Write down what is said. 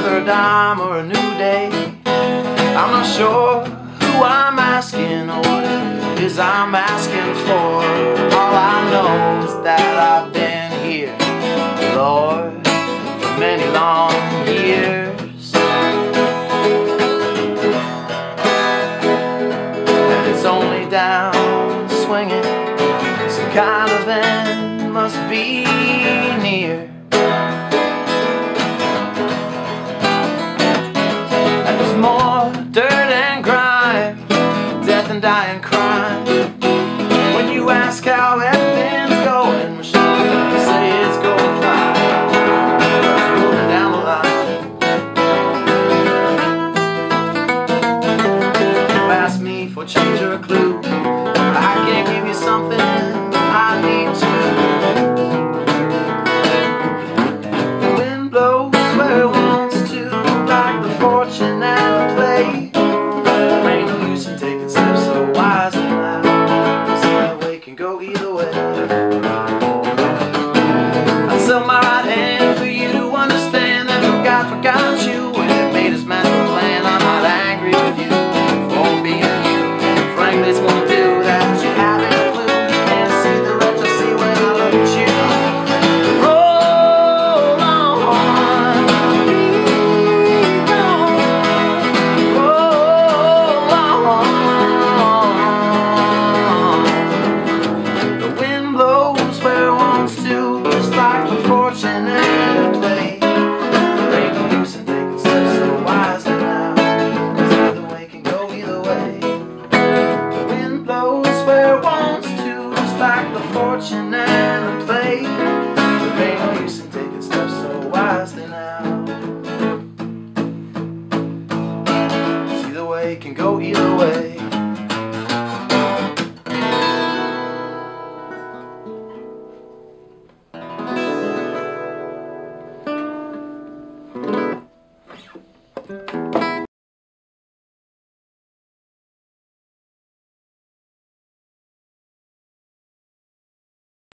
another dime or a new day. I'm not sure who I'm asking or what it is I'm asking for. All I know is that I've been here, Lord, for many long years. And it's only down swinging, some kind of end must be near. Death and dying crime. When you ask how everything's going, you say it's going fine. Rolling down the line. You ask me for change or a clue. I can't give you something Forgot you